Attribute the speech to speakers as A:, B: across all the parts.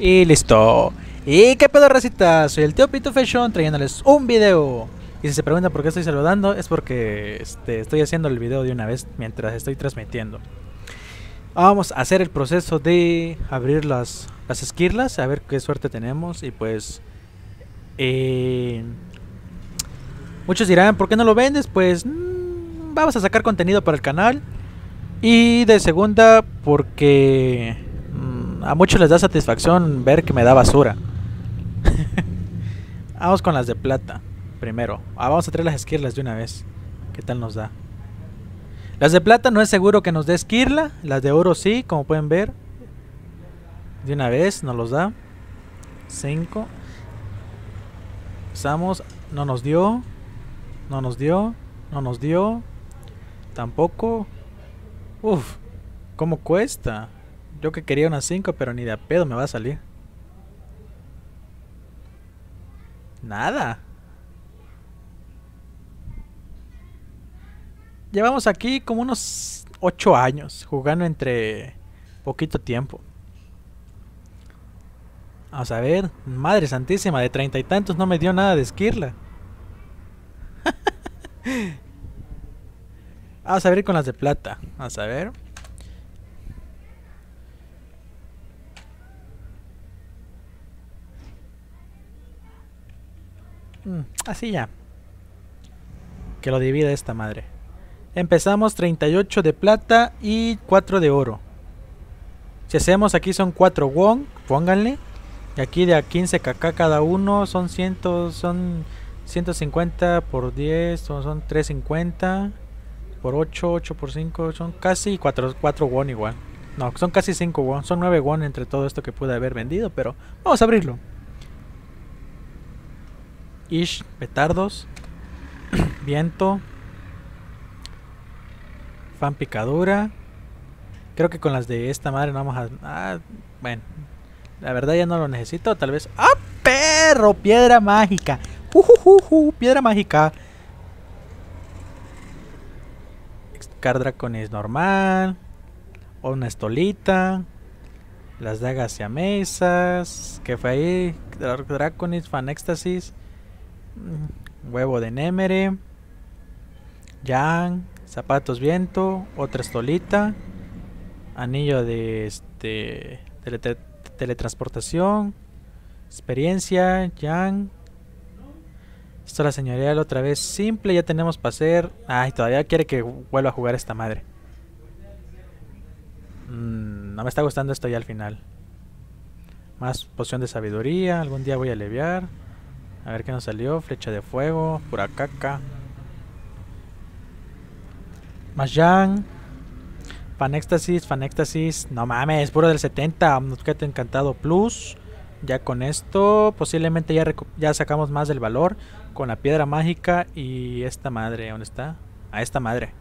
A: Y listo. ¿Y qué pedo, racita? Soy el tío Pito Fashion trayéndoles un video. Y si se preguntan por qué estoy saludando, es porque este, estoy haciendo el video de una vez mientras estoy transmitiendo. Vamos a hacer el proceso de abrir las, las esquirlas, a ver qué suerte tenemos. Y pues... Eh, muchos dirán, ¿por qué no lo vendes? Pues mmm, vamos a sacar contenido para el canal. Y de segunda, porque a muchos les da satisfacción ver que me da basura. vamos con las de plata primero. Ah, vamos a traer las esquirlas de una vez. ¿Qué tal nos da? Las de plata no es seguro que nos dé esquirla. Las de oro sí, como pueden ver. De una vez nos los da. 5. Usamos. No nos dio. No nos dio. No nos dio. Tampoco. Uf. ¿Cómo cuesta? Yo que quería unas 5, pero ni de a pedo me va a salir. Nada. Llevamos aquí como unos 8 años jugando entre poquito tiempo. Vamos a ver, madre santísima, de treinta y tantos no me dio nada de esquirla. Vamos a ver con las de plata. Vamos a ver. Mm, así ya. Que lo divida esta madre. Empezamos 38 de plata y 4 de oro. Si hacemos aquí son 4 won, pónganle. Y aquí de a 15 kk cada uno son 100, son 150 por 10, son, son 350 por 8, 8 por 5, son casi 4, 4 won igual. No, son casi 5 won, son 9 won entre todo esto que pude haber vendido, pero vamos a abrirlo. Ish, petardos, viento, fan picadura. Creo que con las de esta madre no vamos a... Ah, bueno, la verdad ya no lo necesito, tal vez... ¡Ah, perro! Piedra mágica. Uh, piedra mágica. Card es normal. Una estolita. Las dagas mesas. Que fue ahí? Draconis, Fan Éxtasis. Mm, huevo de Nemere. Yang. Zapatos viento. Otra estolita. Anillo de este. teletransportación. Experiencia. Yang. Esto la señorial otra vez simple. Ya tenemos para hacer. Ay, todavía quiere que vuelva a jugar esta madre. Mm, no me está gustando esto ya al final. Más poción de sabiduría. Algún día voy a aliviar. A ver qué nos salió. Flecha de fuego. Pura caca. Más Fan Fanextasis, Fanextasis. No mames, puro del 70. Objeto encantado plus. Ya con esto posiblemente ya, ya sacamos más del valor. Con la piedra mágica y esta madre. ¿Dónde está? A esta madre.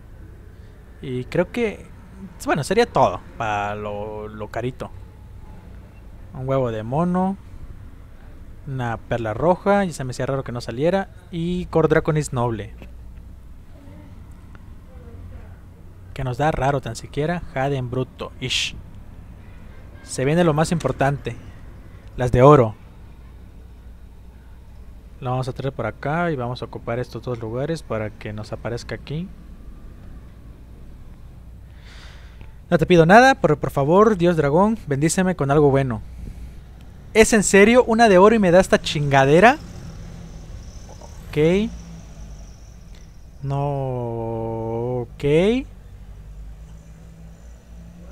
A: Y creo que... Bueno, sería todo para lo, lo carito. Un huevo de mono. Una perla roja. Y se me hacía raro que no saliera. Y Cordraconis noble. Que nos da raro tan siquiera. Jade en bruto. Ish. Se viene lo más importante. Las de oro. La vamos a traer por acá y vamos a ocupar estos dos lugares para que nos aparezca aquí. No te pido nada, pero por favor, Dios dragón, bendíceme con algo bueno. ¿Es en serio una de oro y me da esta chingadera? Ok. No. Ok.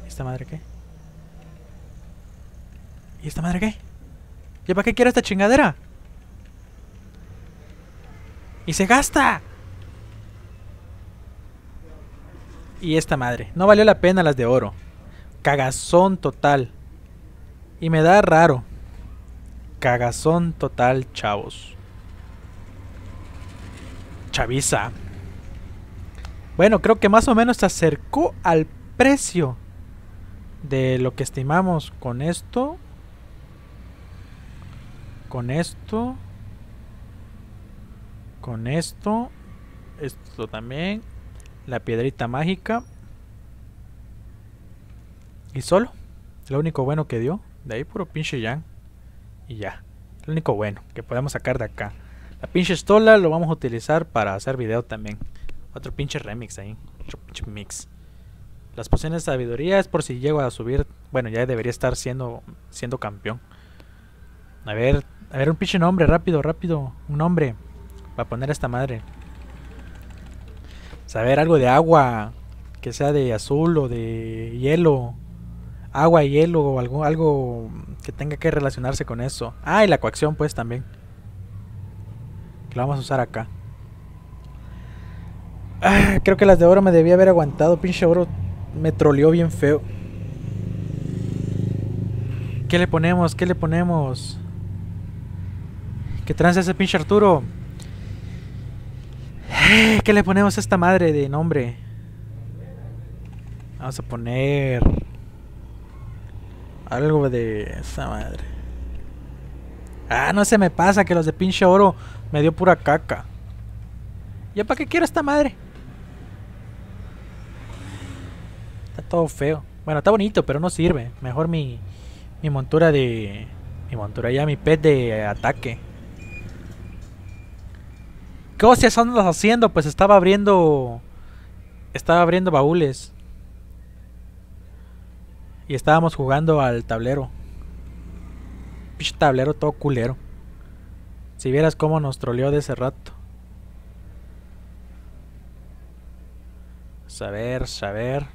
A: ¿Esta madre qué? ¿Y esta madre qué? ¿Y para qué quiero esta chingadera? Y se gasta. Y esta madre. No valió la pena las de oro. Cagazón total. Y me da raro. Cagazón total, chavos. Chaviza. Bueno, creo que más o menos se acercó al precio de lo que estimamos con esto con esto. Con esto. Esto también. La piedrita mágica. Y solo. Lo único bueno que dio. De ahí puro pinche yang. Y ya. Lo único bueno que podemos sacar de acá. La pinche estola lo vamos a utilizar para hacer video también. Otro pinche remix ahí. Otro pinche mix. Las pociones de sabiduría es por si llego a subir. Bueno, ya debería estar siendo, siendo campeón. A ver, a ver, un pinche nombre, rápido, rápido. Un nombre. Para poner a esta madre. Saber algo de agua. Que sea de azul o de hielo. Agua hielo o algo, algo que tenga que relacionarse con eso. Ah, y la coacción pues también. Lo vamos a usar acá. Ah, creo que las de oro me debía haber aguantado. Pinche oro me troleó bien feo. ¿Qué le ponemos? ¿Qué le ponemos? ¿Qué trance ese pinche Arturo? ¿Qué le ponemos a esta madre de nombre? Vamos a poner algo de esa madre. Ah, no se me pasa que los de pinche oro me dio pura caca. ¿Ya para qué quiero esta madre? Está todo feo. Bueno, está bonito, pero no sirve. Mejor mi, mi montura de... Mi montura ya, mi pet de ataque. ¿Qué hostias andas haciendo? Pues estaba abriendo... Estaba abriendo baúles. Y estábamos jugando al tablero. Picho tablero todo culero. Si vieras cómo nos troleó de ese rato. Saber, saber.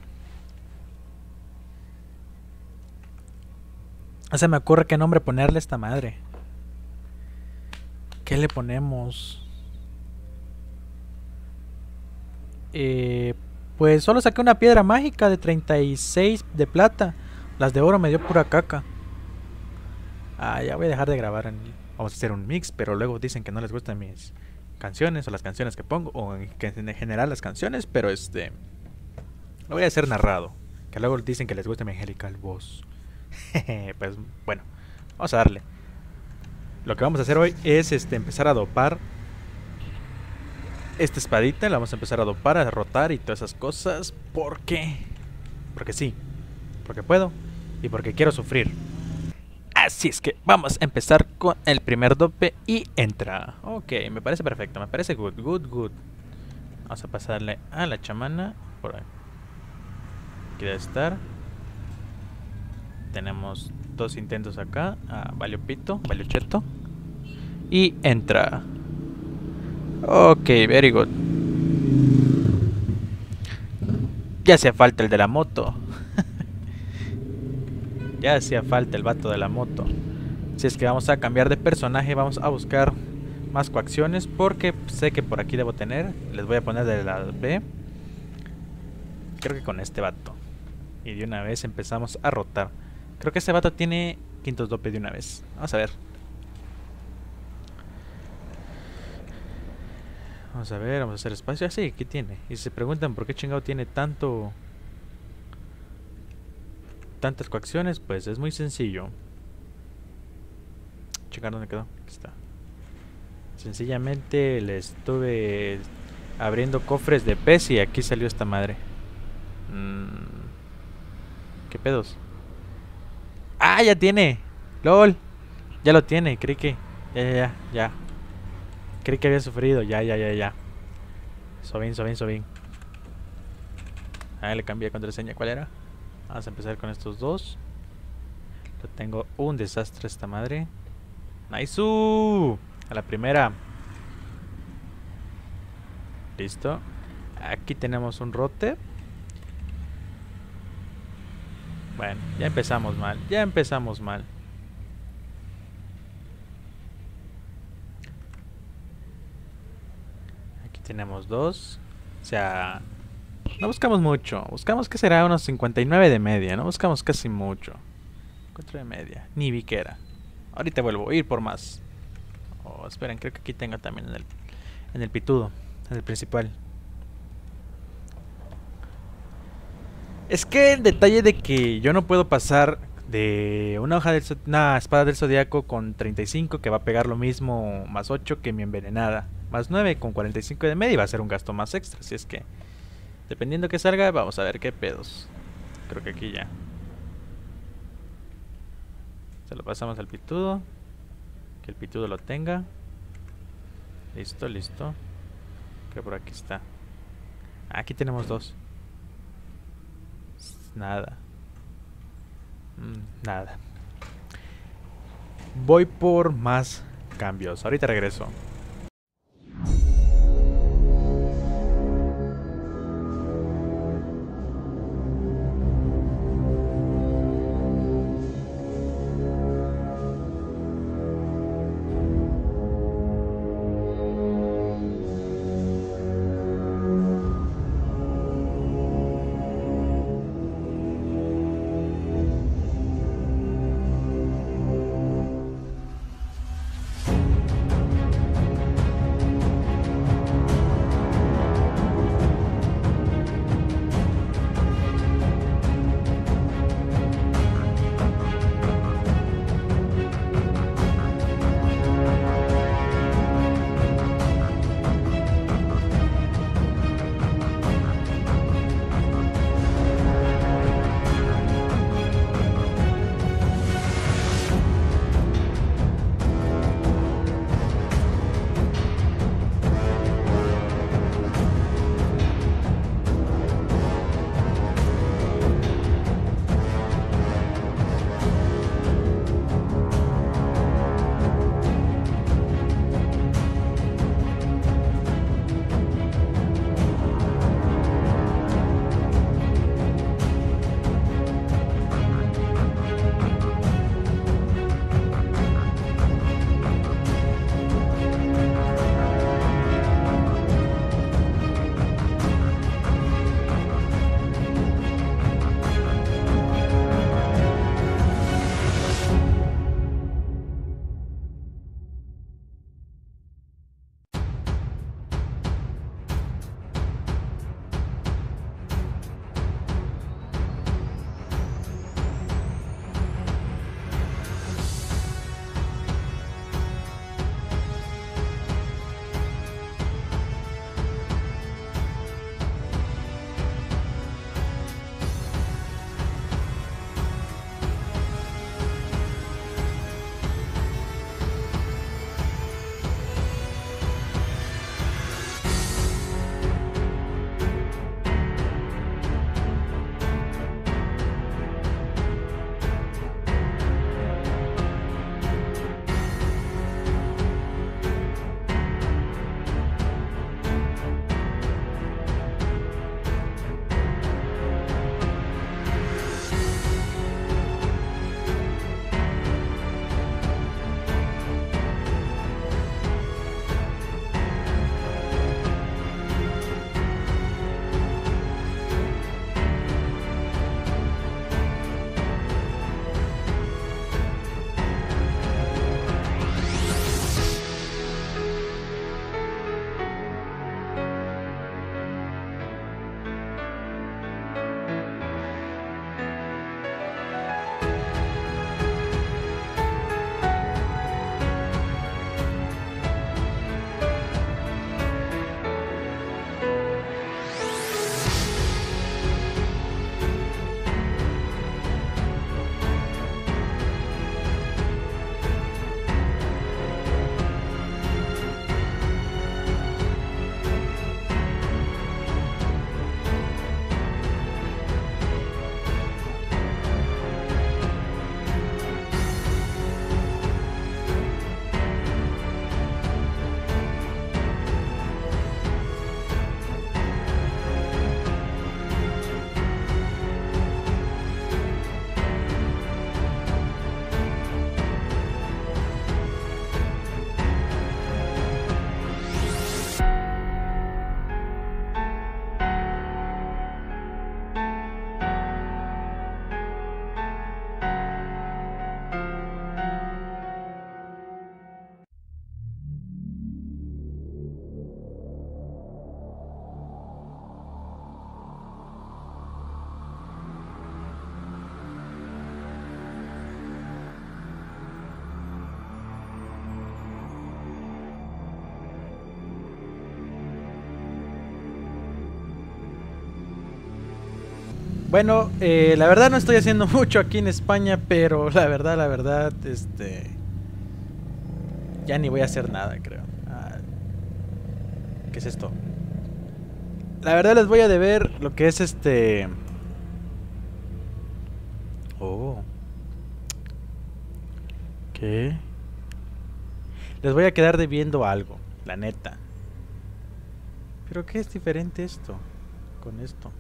A: Se me ocurre qué nombre ponerle a esta madre. ¿Qué le ponemos? Eh, pues solo saqué una piedra mágica de 36 de plata. Las de oro me dio pura caca. Ah, ya voy a dejar de grabar. Vamos a hacer un mix, pero luego dicen que no les gustan mis canciones o las canciones que pongo, o en, en general las canciones, pero este. Lo voy a hacer narrado. Que luego dicen que les gusta mi angelical voz. pues bueno, vamos a darle. Lo que vamos a hacer hoy es este empezar a dopar esta espadita la vamos a empezar a dopar, a rotar y todas esas cosas. ¿Por qué? Porque sí. Porque puedo. Y porque quiero sufrir. Así es que vamos a empezar con el primer dope y entra. Ok, me parece perfecto. Me parece good, good, good. Vamos a pasarle a la chamana. Por ahí. Quiere estar. Tenemos dos intentos acá. Ah, Valio Pito, Cheto. Y entra. Ok, very good. Ya hacía falta el de la moto. Ya hacía falta el vato de la moto. Si es que vamos a cambiar de personaje, vamos a buscar más coacciones porque sé que por aquí debo tener. Les voy a poner de la B. Creo que con este vato. Y de una vez empezamos a rotar. Creo que este vato tiene quintos dope de una vez. Vamos a ver. Vamos a ver, vamos a hacer espacio. Ah, ¿qué tiene? Y se preguntan por qué chingado tiene tanto... Tantas coacciones, pues es muy sencillo. Checar dónde quedó. Aquí está. Sencillamente le estuve abriendo cofres de pez y aquí salió esta madre. Mm. ¿Qué pedos? ¡Ah, ya tiene! ¡Lol! Ya lo tiene, creí que... Ya, ya, ya, ya. Creí que había sufrido. Ya, ya, ya, ya. Sobin, Sobin, Sobin. Ah, le cambié contraseña. ¿Cuál era? Vamos a empezar con estos dos. Yo tengo un desastre esta madre. Nice. A la primera. Listo. Aquí tenemos un rote. Bueno, ya empezamos mal. Ya empezamos mal. tenemos dos. O sea, no buscamos mucho. Buscamos que será unos 59 de media. No buscamos casi mucho. 4 de media. Ni vi que era. Ahorita vuelvo a ir por más. Oh, esperen, creo que aquí tengo también en el, en el pitudo. En el principal. Es que el detalle de que yo no puedo pasar de una hoja del una espada del zodiaco con 35 que va a pegar lo mismo más 8 que mi envenenada más 9 con 45 de media y va a ser un gasto más extra. Así es que, dependiendo que salga, vamos a ver qué pedos. Creo que aquí ya. Se lo pasamos al pitudo. Que el pitudo lo tenga. Listo, listo. Que por aquí está. Aquí tenemos dos. Nada. Mm, nada. Voy por más cambios. Ahorita regreso. Bueno, eh, la verdad no estoy haciendo mucho aquí en España, pero la verdad, la verdad, este... Ya ni voy a hacer nada, creo. Ah, ¿Qué es esto? La verdad les voy a deber lo que es este... Oh. ¿Qué? Les voy a quedar debiendo algo, la neta. ¿Pero qué es diferente esto con esto?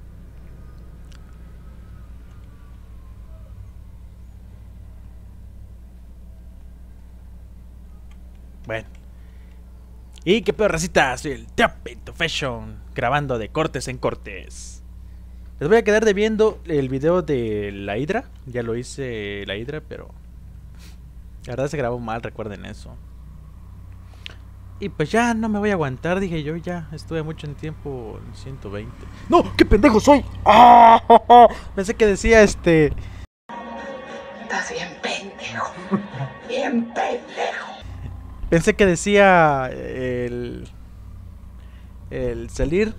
A: Y qué peor racita, soy el Teopito Fashion, grabando de cortes en cortes. Les voy a quedar debiendo el video de la Hydra. Ya lo hice la Hydra, pero... La verdad se grabó mal, recuerden eso. Y pues ya no me voy a aguantar, dije yo, ya estuve mucho en tiempo en 120. ¡No! ¡Qué pendejo soy! ¡Ah! Pensé que decía este...
B: Estás bien pendejo. Bien pendejo.
A: Pensé que decía el. El salir.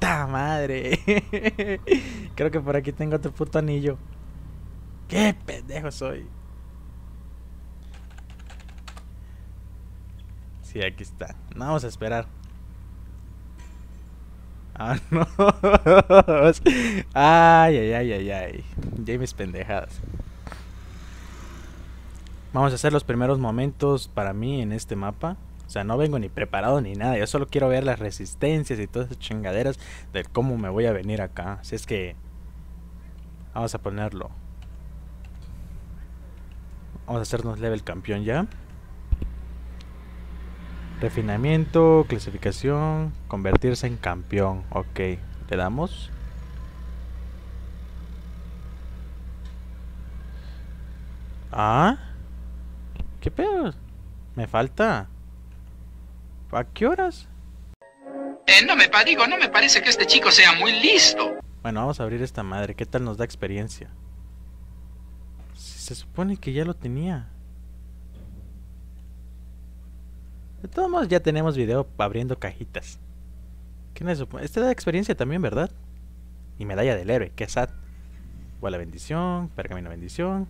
A: ¡Ta madre! Creo que por aquí tengo otro puto anillo. ¡Qué pendejo soy! Sí, aquí está. No, vamos a esperar. Ah. Ay, ay, ay, ay, ay. Ya pendejadas. Vamos a hacer los primeros momentos para mí en este mapa. O sea, no vengo ni preparado ni nada. Yo solo quiero ver las resistencias y todas esas chingaderas de cómo me voy a venir acá. Así es que... Vamos a ponerlo. Vamos a hacernos level campeón ya. Refinamiento, clasificación, convertirse en campeón. Ok, le damos. Ah. ¿Qué pedo? ¿Me falta? ¿A qué horas?
C: Eh, no me digo, no me parece que este chico sea muy listo.
A: Bueno, vamos a abrir esta madre. ¿Qué tal nos da experiencia? Si se supone que ya lo tenía. De todos modos, ya tenemos video abriendo cajitas. ¿Qué me supone? Este da experiencia también, ¿verdad? Y medalla del héroe, qué sad. O la bendición, pergamino bendición.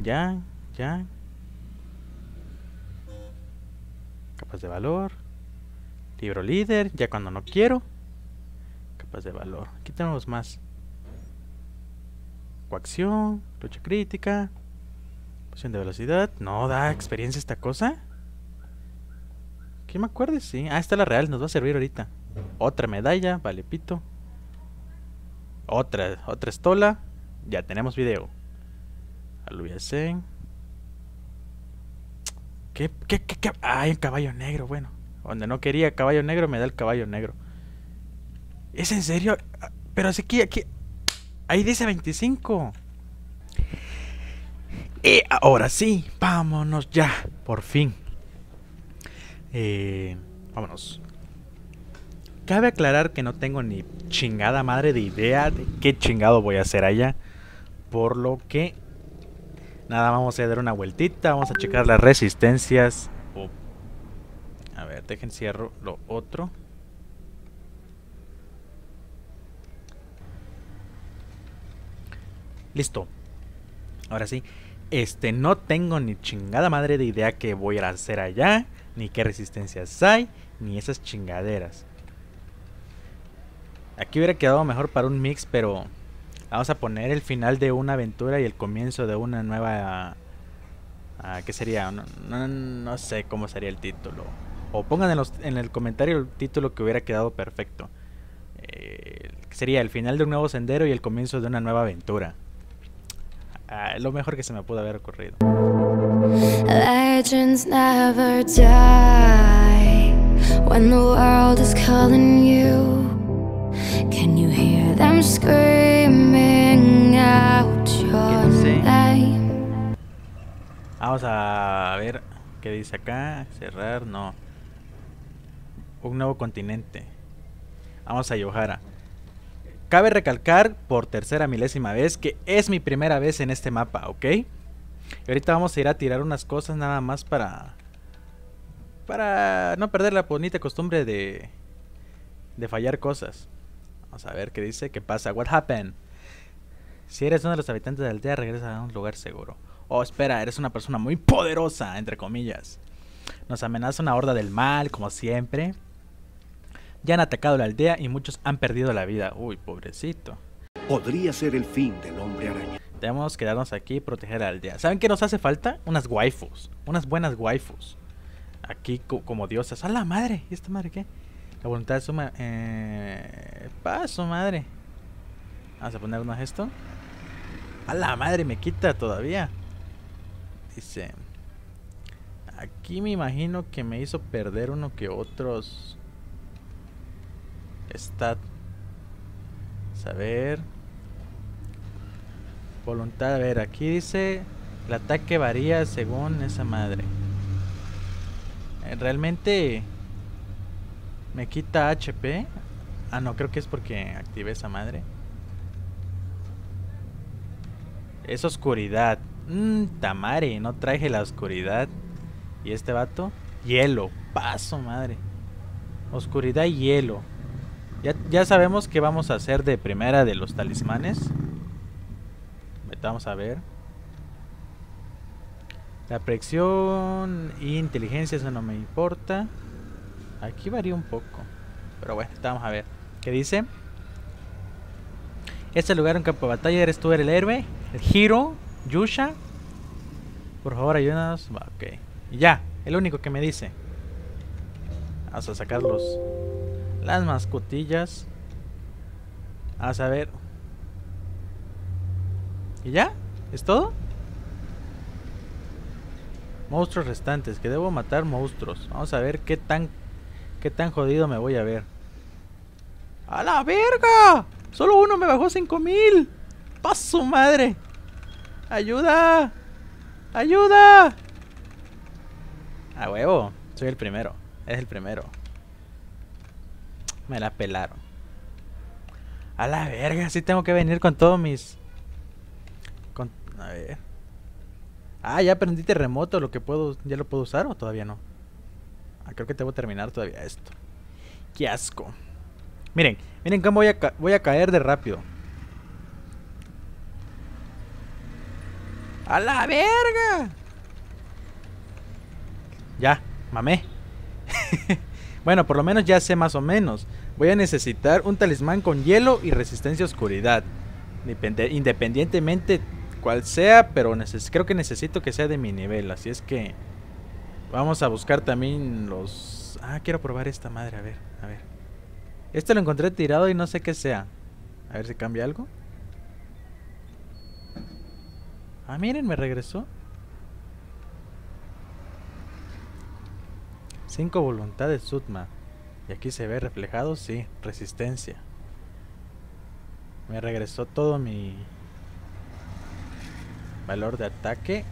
A: Ya, ya. Capas de valor. Libro líder, ya cuando no quiero. Capas de valor. Aquí tenemos más. Coacción, lucha crítica. Poción de velocidad. No da experiencia esta cosa. Que me acuerde, sí. Ah, esta es la real, nos va a servir ahorita. Otra medalla, vale pito. Otra, otra estola. Ya tenemos video. Aluvia Zen. ¿Qué, qué, qué? Ay, un caballo negro, bueno. Donde no quería caballo negro, me da el caballo negro. ¿Es en serio? Pero si aquí, aquí. Ahí dice 25. Y ahora sí, vámonos ya, por fin. Eh, vámonos. Cabe aclarar que no tengo ni chingada madre de idea de qué chingado voy a hacer allá. Por lo que Nada, vamos a dar una vueltita, vamos a checar las resistencias. A ver, dejen cierro lo otro. Listo. Ahora sí. Este, no tengo ni chingada madre de idea qué voy a hacer allá, ni qué resistencias hay, ni esas chingaderas. Aquí hubiera quedado mejor para un mix, pero Vamos a poner el final de una aventura y el comienzo de una nueva... ah, ¿Qué sería? No, sé cómo sería el título. O pongan en, los- en el comentario el título que hubiera quedado perfecto. Eh, sería el final de un nuevo sendero y el comienzo de una nueva aventura. Ah, lo mejor que se me pudo haber ocurrido.
D: Legends never die when the world is calling you. Them screaming out your name?
A: Vamos a ver qué dice acá. Cerrar, no. Un nuevo continente. Vamos a Yohara. Cabe recalcar por tercera milésima vez que es mi primera vez en este mapa, ¿ok? Y ahorita vamos a ir a tirar unas cosas nada más para... Para no perder la bonita costumbre de... De fallar cosas. Vamos a ver qué dice, qué pasa. What happened? Si eres uno de los habitantes de la aldea, regresa a un lugar seguro. Oh, espera, eres una persona muy poderosa, entre comillas. Nos amenaza una horda del mal, como siempre. Ya han atacado la aldea y muchos han perdido la vida. Uy, pobrecito.
E: Podría ser el fin del hombre araña.
A: Debemos quedarnos aquí y proteger la aldea. ¿Saben qué nos hace falta? Unas waifus. Unas buenas waifus. Aquí co- como diosas. ¡A la madre! ¿Y esta madre qué? La voluntad de suma... Eh... Paso, madre. Vamos a ponernos esto. ¡A la madre! Me quita todavía. Dice... Aquí me imagino que me hizo perder uno que otros... Stat. Saber. Voluntad, a ver, aquí dice el ataque varía según esa madre. Eh, Realmente me quita HP. Ah, no, creo que es porque activé esa madre. Es oscuridad. Mmm, tamare, no traje la oscuridad. ¿Y este vato? Hielo. Paso, madre. Oscuridad y hielo. Ya, ya sabemos que vamos a hacer de primera de los talismanes. Vamos a ver. La predicción y inteligencia, eso no me importa. Aquí varía un poco. Pero bueno, vamos a ver. ¿Qué dice? Este lugar en campo de batalla eres tú el héroe. El Hiro, Yusha. Por favor, ayúdanos. Ok. Y ya, el único que me dice. Vamos a sacar los, las mascotillas. A ver. ¿Y ya? ¿Es todo? Monstruos restantes, que debo matar monstruos. Vamos a ver qué tan qué tan jodido me voy a ver. ¡A la verga! Solo uno me bajó 5000. ¡Paso madre! ¡Ayuda! ¡Ayuda! A huevo, soy el primero. Es el primero. Me la pelaron. A la verga, sí tengo que venir con todos mis con- a ver. Ah, ya aprendí terremoto, lo que puedo, ya lo puedo usar o todavía no. Ah, creo que que terminar todavía esto. Qué asco. Miren, miren cómo voy a, voy a caer de rápido. ¡A la verga! Ya, mamé. bueno, por lo menos ya sé más o menos. Voy a necesitar un talismán con hielo y resistencia a oscuridad. Independientemente cual sea, pero creo que necesito que sea de mi nivel. Así es que vamos a buscar también los... Ah, quiero probar esta madre, a ver, a ver. Este lo encontré tirado y no sé qué sea. A ver si cambia algo. Ah, miren, me regresó. Cinco voluntades Sutma. Y aquí se ve reflejado, sí, resistencia. Me regresó todo mi valor de ataque.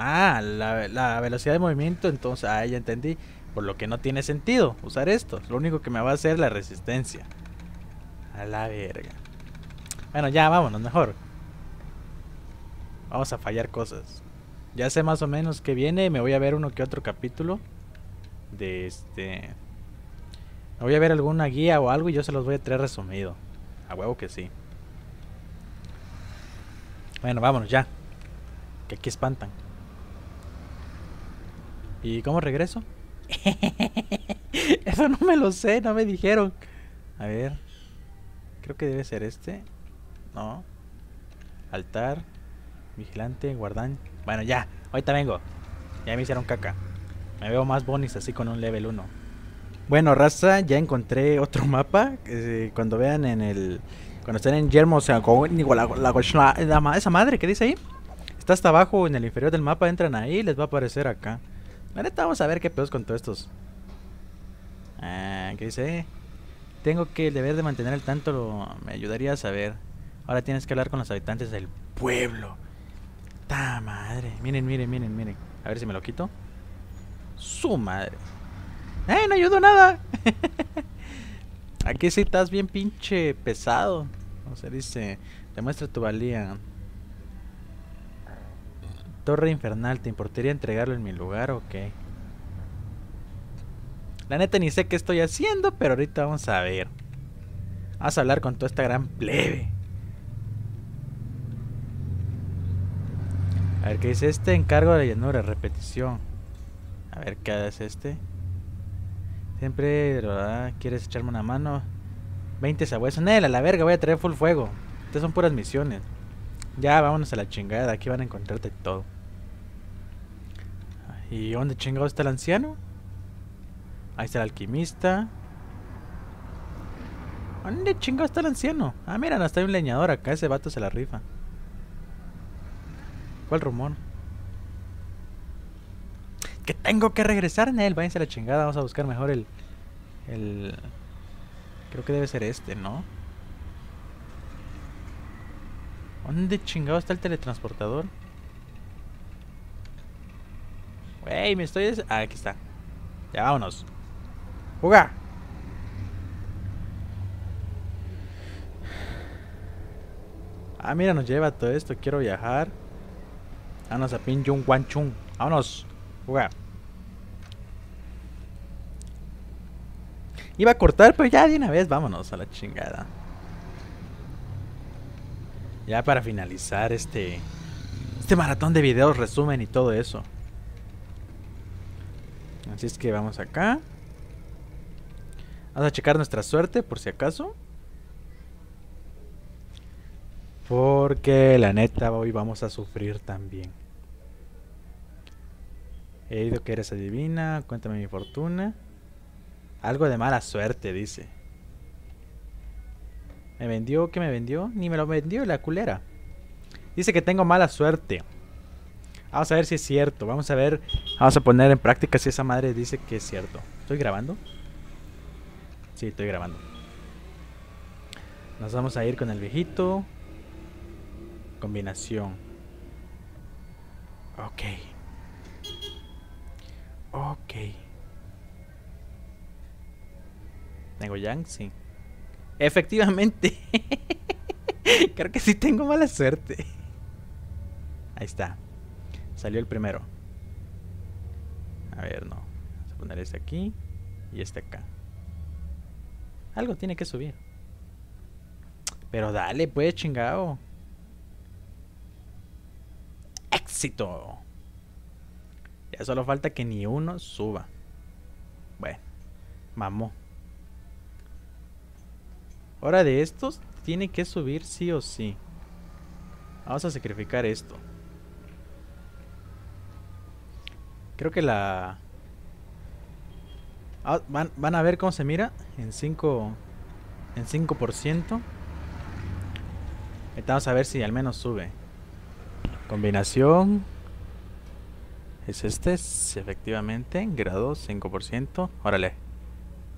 A: Ah, la, velocidad de movimiento, entonces, ah, ya entendí. Por lo que no tiene sentido usar esto. Lo único que me va a hacer es la resistencia. A la verga. Bueno, ya vámonos, mejor. Vamos a fallar cosas. Ya sé más o menos que viene. Me voy a ver uno que otro capítulo. De este. Me voy a ver alguna guía o algo y yo se los voy a traer resumido. A huevo que sí. Bueno, vámonos ya. Que aquí espantan. ¿Y cómo regreso? Eso no me lo sé, no me dijeron. A ver. Creo que debe ser este. No. Altar. Vigilante, guardán. Bueno, ya. Ahorita vengo. Ya me hicieron caca. Me veo más bonis así con un level 1. Bueno, raza, ya encontré otro mapa. eh, cuando vean en el. Cuando estén en Yermo, o sea, con la, la- la- esa madre, ¿qué dice ahí? Está hasta abajo en el inferior del mapa. Entran ahí y les va a aparecer acá. Neta, vamos a ver qué pedos con todos estos. Ah, ¿qué dice? Tengo que el deber de mantener el tanto. Lo, me ayudaría a saber. Ahora tienes que hablar con los habitantes del pueblo. ¡Ta madre! Miren, miren, miren, miren. A ver si me lo quito. Su madre. ¡Eh! No ayudó nada. Aquí sí estás bien pinche pesado. O sea, dice, demuestra tu valía. Torre infernal, ¿te importaría entregarlo en mi lugar o qué? La neta ni sé qué estoy haciendo, pero ahorita vamos a ver. Vamos a hablar con toda esta gran plebe. A ver, ¿qué dice este? Encargo de llanura, repetición. A ver, ¿qué es este? Siempre. ¿Quieres echarme una mano? 20 sabuesos. Nel, a la verga, voy a traer full fuego. Estas son puras misiones. Ya, vámonos a la chingada. Aquí van a encontrarte todo. ¿Y dónde chingado está el anciano? Ahí está el alquimista. ¿Dónde chingado está el anciano? Ah, mira, hasta hay un leñador acá. Ese vato se la rifa. ¿Cuál rumor? Que tengo que regresar en él. Váyanse a la chingada. Vamos a buscar mejor el. El. Creo que debe ser este, ¿no? ¿Dónde chingado está el teletransportador? Wey, me estoy... des- Ah, aquí está. Ya vámonos. ¡Juga! Ah, mira, nos lleva todo esto. Quiero viajar. Vámonos a Pin Jung Wan Chung. Vámonos. Juga. Iba a cortar, pero ya de una vez vámonos a la chingada. Ya para finalizar este este maratón de videos, resumen y todo eso. Así es que vamos acá. Vamos a checar nuestra suerte por si acaso. Porque la neta hoy vamos a sufrir también. He oído que eres adivina, cuéntame mi fortuna. Algo de mala suerte, dice. ¿Me vendió? ¿Qué me vendió? Ni me lo vendió la culera. Dice que tengo mala suerte. Vamos a ver si es cierto. Vamos a ver. Vamos a poner en práctica si esa madre dice que es cierto. ¿Estoy grabando? Sí, estoy grabando. Nos vamos a ir con el viejito. Combinación. Ok. Ok. ¿Tengo Yang? Sí. Efectivamente. Creo que sí tengo mala suerte. Ahí está. Salió el primero. A ver, no. Vamos a poner este aquí y este acá. Algo tiene que subir. Pero dale, pues, chingado. Éxito. Ya solo falta que ni uno suba. Bueno, mamó. Ahora de estos tiene que subir sí o sí. Vamos a sacrificar esto. Creo que la... Ah, van, a ver cómo se mira en 5 en 5%. Ahorita Vamos a ver si al menos sube. Combinación. Es este, es efectivamente. Grado 5%. Órale.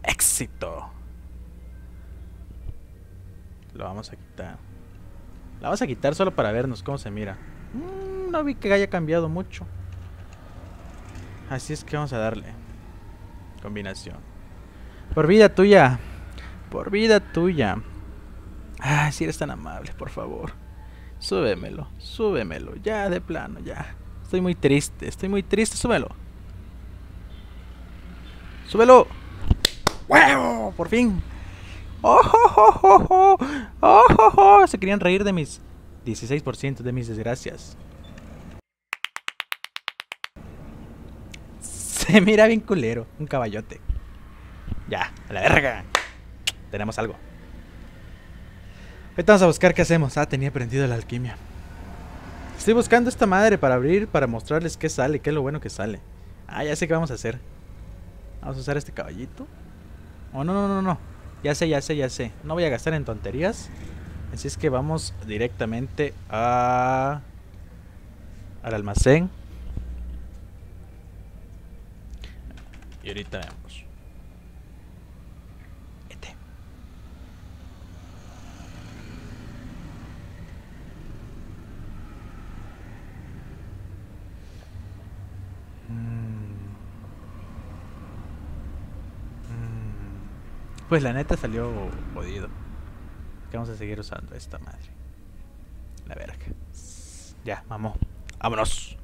A: Éxito. Lo vamos a quitar. La vamos a quitar solo para vernos cómo se mira. Mm, no vi que haya cambiado mucho. Así es que vamos a darle. Combinación. Por vida tuya. Por vida tuya. Ay, si eres tan amable, por favor. Súbemelo, súbemelo. Ya, de plano, ya. Estoy muy triste, estoy muy triste. Súbelo. Súbelo. ¡Huevo! Por fin. ¡Oh, oh, oh, oh, oh! ¡Oh, oh, oh! Se querían reír de mis 16% de mis desgracias. Mira bien culero. Un caballote. Ya, a la verga. Tenemos algo. Ahorita vamos a buscar qué hacemos. Ah, tenía prendido la alquimia. Estoy buscando esta madre para abrir, para mostrarles qué sale, qué es lo bueno que sale. Ah, ya sé qué vamos a hacer. Vamos a usar este caballito. Oh, no, no, no, no. Ya sé, ya sé, ya sé. No voy a gastar en tonterías. Así es que vamos directamente a... Al almacén. Y ahorita vemos. Este. Mm. Pues la neta salió jodido. Vamos a seguir usando esta madre. La verga. Ya, vamos. Vámonos.